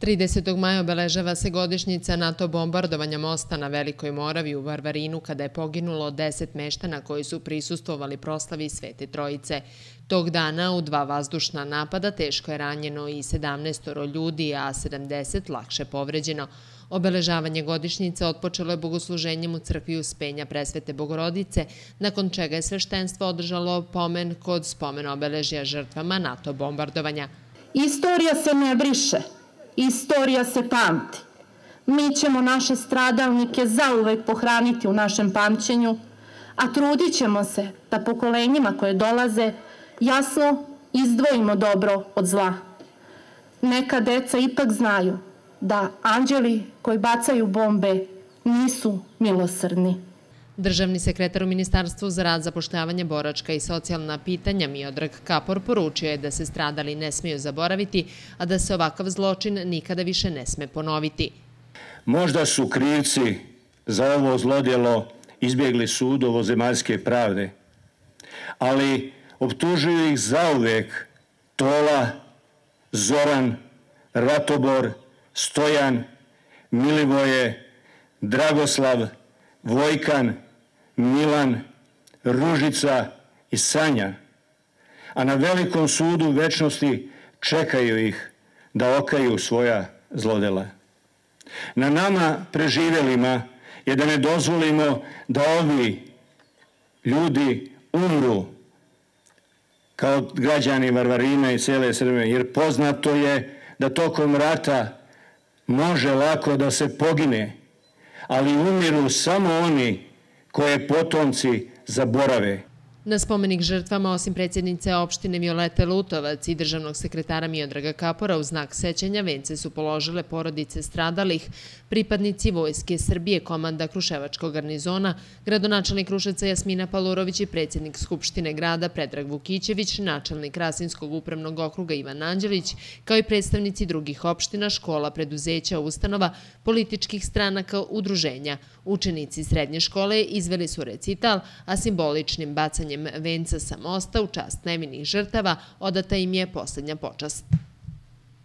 30. maja obeležava se godišnjica NATO bombardovanja mosta na Velikoj Moravi u Varvarinu kada je poginulo 10 meštana koji su prisustovali proslavi Svete Trojice. Tog dana u dva vazdušna napada teško je ranjeno i 17 ljudi, a 70 lakše povređeno. Obeležavanje godišnjice otpočelo je bogosluženjem u crkvi Uspenja presvete Bogorodice, nakon čega je sveštenstvo održalo pomen kod spomen obeležja žrtvama NATO bombardovanja. Istorija se ne briše, Istorija se pamti. Mi ćemo naše stradalnike zauvek pohraniti u našem pamćenju, a trudit ćemo se da pokolenjima koje dolaze jasno izdvojimo dobro od zla. Neka deca ipak znaju da anđeli koji bacaju bombe nisu milosrdni. Državni sekretar u Ministarstvu za rad, zapošljavanje, boračka i socijalna pitanja Miodrag Kapor poručio je da se stradali ne smiju zaboraviti, a da se ovakav zločin nikada više ne sme ponoviti. Možda su krivci za ovo zlodjelo izbjegli sud ovo zemaljske pravde, ali optužuju ih zauvek Tola, Zoran, Ratobor, Stojan, Milivoje, Dragoslav, Vojkan, Milan, Ružica i Sanja, a na velikom sudu večnosti čekaju ih da okaju svoja zlodela. Na nama preživjelima je da ne dozvolimo da ovi ljudi umru kao građani Varvarina i cele Srbije, jer poznato je da tokom rata može lako da se pogine, ali umiru samo oni кое потомци забораве. Na spomenik žrtvama, osim predsjednice opštine Violete Lutovac i državnog sekretara Miodraga Kapora, u znak sećanja vence su položile porodice stradalih, pripadnici Vojske Srbije, komanda Kruševačkog garnizona, gradonačelnik Krušeca Jasmina Palurović i predsjednik Skupštine grada Predrag Vukićević, načelnik Rasinskog upravnog okruga Ivan Anđelić, kao i predstavnici drugih opština, škola, preduzeća, ustanova, političkih stranaka, udruženja. Učenici srednje škole izveli su recital, a simboličnim bacanjem venca sa mosta u čast nevinih žrtava odata im je poslednja počast.